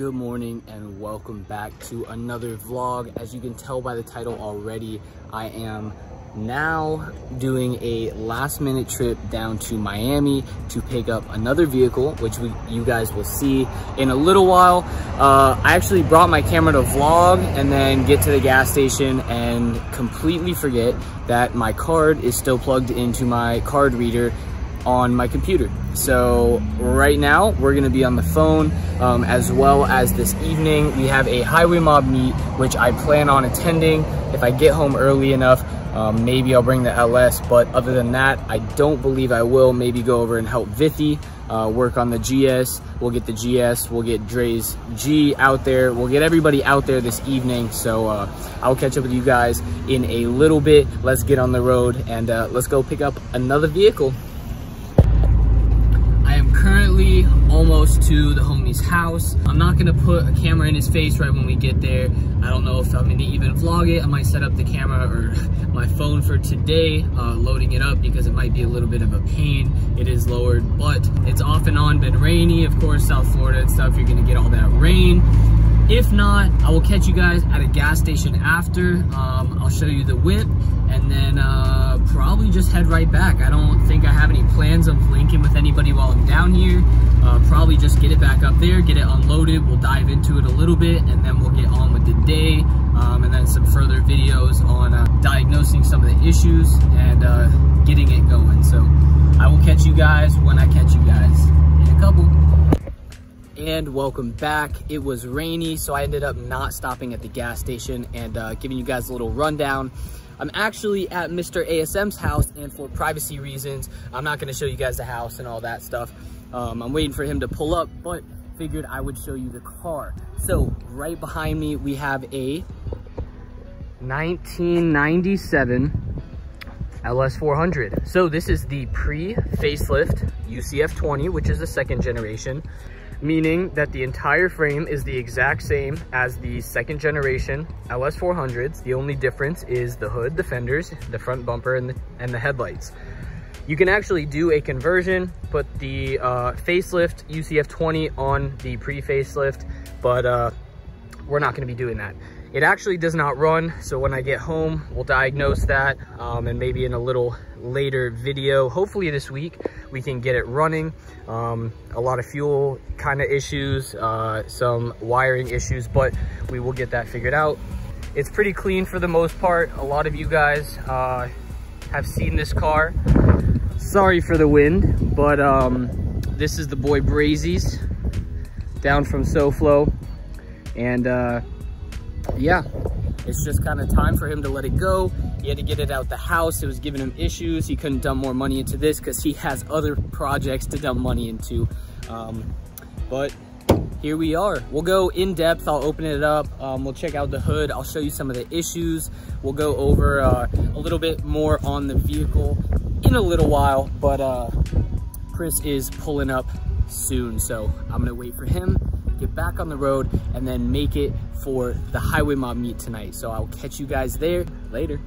good morning and welcome back to another vlog. As you can tell by the title already i am now doing a last minute trip down to miami to pick up another vehicle which we, you guys will see in a little while. Uh, i actually brought my camera to vlog and then get to the gas station and completely forget that my card is still plugged into my card reader on my computer. So right now we're gonna be on the phone um, as well as this evening. We have a highway mob meet, which I plan on attending. If I get home early enough, um, maybe I'll bring the LS, but other than that, I don't believe I will. Maybe go over and help Vithi uh, work on the GS. We'll get the GS, we'll get Dre's G out there. We'll get everybody out there this evening. So uh, I'll catch up with you guys in a little bit. Let's get on the road and uh, let's go pick up another vehicle almost to the homie's house. I'm not gonna put a camera in his face right when we get there. I don't know if I'm gonna even vlog it. I might set up the camera or my phone for today, uh, loading it up because it might be a little bit of a pain. It is lowered, but it's off and on been rainy. Of course, South Florida and stuff, you're gonna get all that rain. If not, I will catch you guys at a gas station after. Um, I'll show you the whip then uh, probably just head right back. I don't think I have any plans of linking with anybody while I'm down here. Uh, probably just get it back up there, get it unloaded. We'll dive into it a little bit and then we'll get on with the day. Um, and then some further videos on uh, diagnosing some of the issues and uh, getting it going. So I will catch you guys when I catch you guys in a couple and welcome back. It was rainy, so I ended up not stopping at the gas station and uh, giving you guys a little rundown. I'm actually at Mr. ASM's house, and for privacy reasons, I'm not gonna show you guys the house and all that stuff. Um, I'm waiting for him to pull up, but figured I would show you the car. So right behind me, we have a 1997 LS400. So this is the pre-facelift UCF20, which is the second generation meaning that the entire frame is the exact same as the second generation LS400s. The only difference is the hood, the fenders, the front bumper, and the, and the headlights. You can actually do a conversion, put the uh, facelift UCF20 on the pre-facelift, but uh, we're not gonna be doing that. It actually does not run, so when I get home, we'll diagnose that, um, and maybe in a little later video, hopefully this week, we can get it running. Um, a lot of fuel kind of issues, uh, some wiring issues, but we will get that figured out. It's pretty clean for the most part. A lot of you guys uh, have seen this car. Sorry for the wind, but um, this is the boy Brazies down from SoFlo. And uh, yeah, it's just kind of time for him to let it go. He had to get it out the house. It was giving him issues. He couldn't dump more money into this because he has other projects to dump money into. Um, but here we are. We'll go in depth. I'll open it up. Um, we'll check out the hood. I'll show you some of the issues. We'll go over uh, a little bit more on the vehicle in a little while. But uh, Chris is pulling up soon. So I'm going to wait for him get back on the road, and then make it for the Highway Mob meet tonight. So I'll catch you guys there later.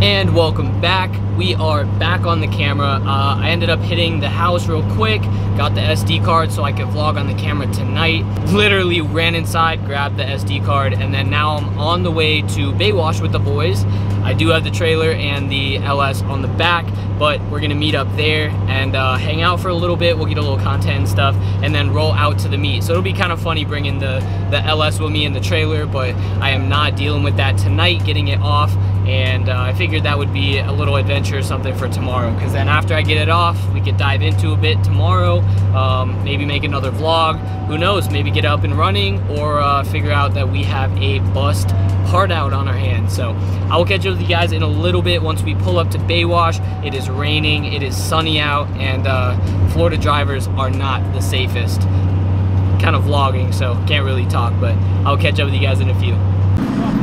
And welcome back. We are back on the camera. Uh, I ended up hitting the house real quick, got the SD card so I could vlog on the camera tonight. Literally ran inside, grabbed the SD card, and then now I'm on the way to Baywash with the boys. I do have the trailer and the LS on the back, but we're gonna meet up there and uh, hang out for a little bit. We'll get a little content and stuff, and then roll out to the meet. So it'll be kind of funny bringing the, the LS with me in the trailer, but I am not dealing with that tonight, getting it off, and uh, I figured that would be a little adventure or something for tomorrow, because then after I get it off, we could dive into a bit tomorrow, um, maybe make another vlog, who knows, maybe get up and running, or uh, figure out that we have a bust part out on our hands. So I will catch up with you guys in a little bit once we pull up to Baywash. It is raining, it is sunny out, and uh, Florida drivers are not the safest. Kind of vlogging, so can't really talk, but I'll catch up with you guys in a few.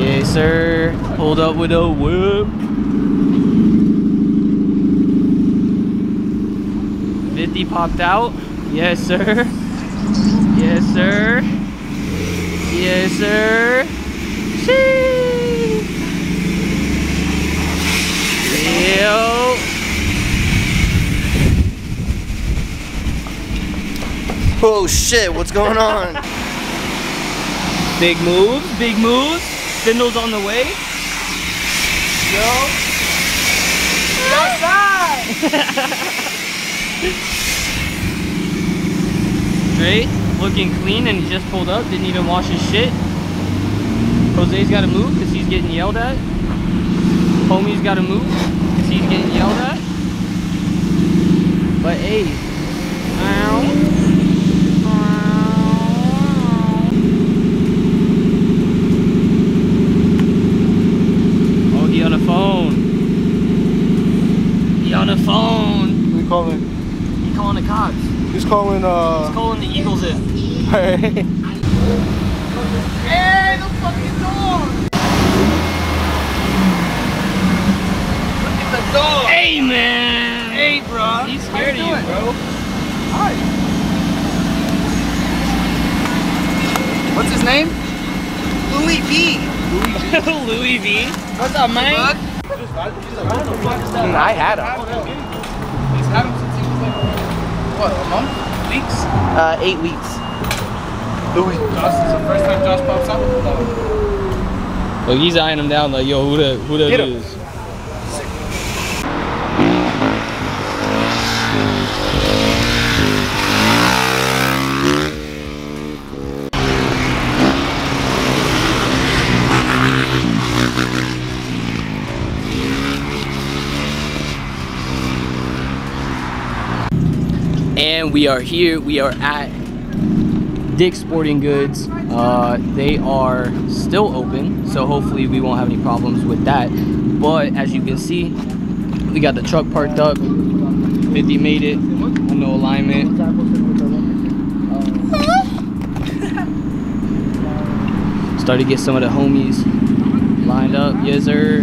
Yes, sir. Pulled up with a whip. 50 popped out. Yes, sir. Yes, sir. Yes, sir. Yo. Oh shit, what's going on? Big moves, big moves. Spindle's on the way. Yo. Outside. Dre looking clean and he just pulled up, didn't even wash his shit. Jose's got to move because he's getting yelled at. Homie's got to move because he's getting yelled at. But hey, ow. Oh, he on the phone. He on the phone. We calling. He calling the cops. He's calling. He's Uh. calling the Eagles in. Hey. Hey, the fucking dog! Look at the dog! Hey, man! Hey, bro! He's scared of you, bro. Hi. What's his name? Louis V. Louis V. What's up, man? I had him. He's had him since he was like, what, a month? Weeks? Uh, eight weeks. Louis. Josh, is the first time Josh pops up. Look, he's eyeing him down like, yo, who that, who that Get him. is? And we are here. We are at Dick's Sporting Goods. Uh, they are still open, so hopefully we won't have any problems with that. But as you can see, we got the truck parked up. 50 made it. No alignment. Started to get some of the homies lined up. Yes, sir.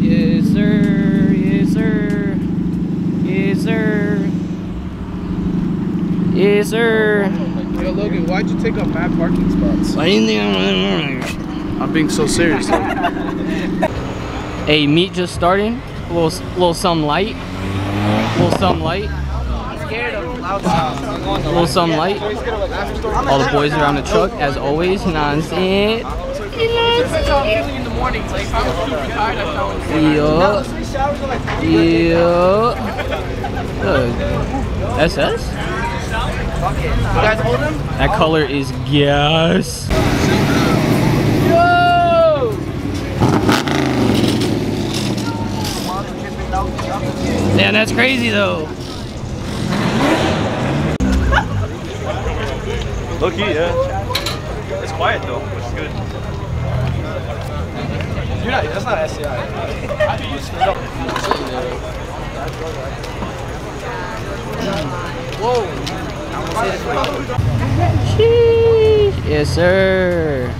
Yes, sir. Yes, sir. Yes, sir. Yes, sir. Yo, Logan, why'd you take up bad parking spots? Why didn't they- I'm being so serious. Hey, meet just starting. A little, little some light. A little some light. Scared of loud sounds. A little some light. All the boys are on the truck as always. You know what I'm saying? That's how I'm feeling in the mornings. Like, if I was super tired, I felt Yeah. Yeah. Look. SS? You guys hold him? That color is gas. Yo! Man, that's crazy though. Low key, yeah. It's quiet though, which is good. You're not, that's not SCI. Sheesh. Yes, sir.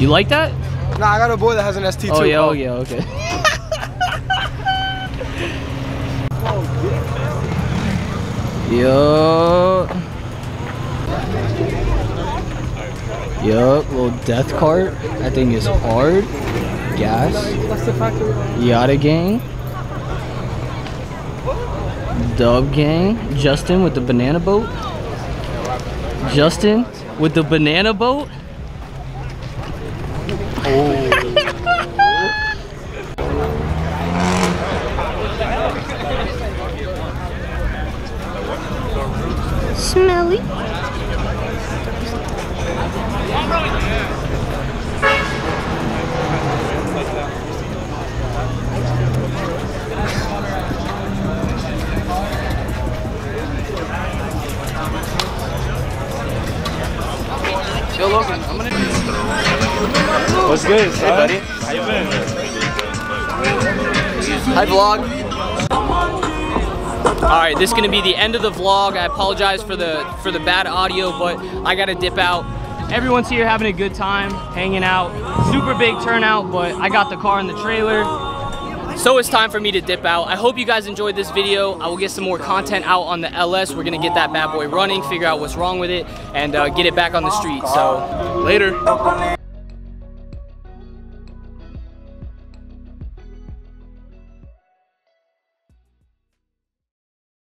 You like that? Nah, I got a boy that has an ST too. Oh yeah, oh yeah, okay. Yo. Yup, little death cart. That thing is hard. Gas. Yada gang. Dub gang. Justin with the banana boat. Justin with the banana boat. Smelly. What's good, Hey, buddy. How you been? Hi vlog. All right, this is gonna be the end of the vlog. I apologize for the for the bad audio, but I gotta dip out. Everyone's here having a good time, hanging out. Super big turnout, but I got the car in the trailer. So it's time for me to dip out. I hope you guys enjoyed this video. I will get some more content out on the LS. We're gonna get that bad boy running, figure out what's wrong with it, and uh, get it back on the street. So later.